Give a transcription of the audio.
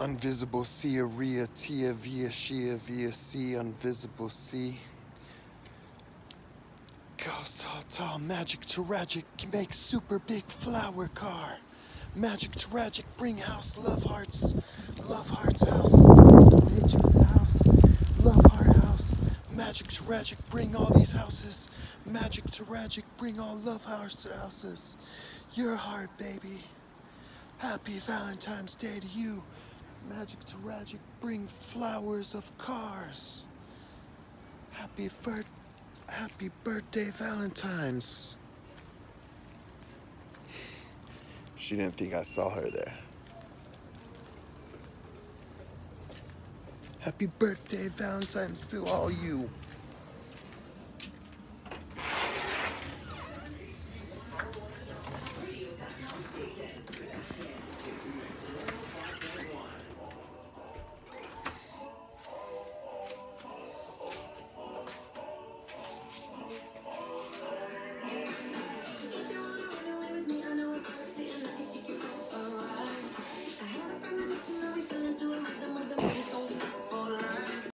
Invisible sea, Ria Tia Via Shia Via sea, Invisible sea. Cause ah, tall magic tragic make super big flower car. Magic tragic bring house love hearts. Love hearts house. Magic house. Love heart house. Magic tragic bring all these houses. Magic tragic bring all love house houses. Your heart baby. Happy Valentine's Day to you. Magic tragic bring flowers of cars. Happy birthday. Happy birthday, Valentine's. She didn't think I saw her there. Happy birthday, Valentine's to all you.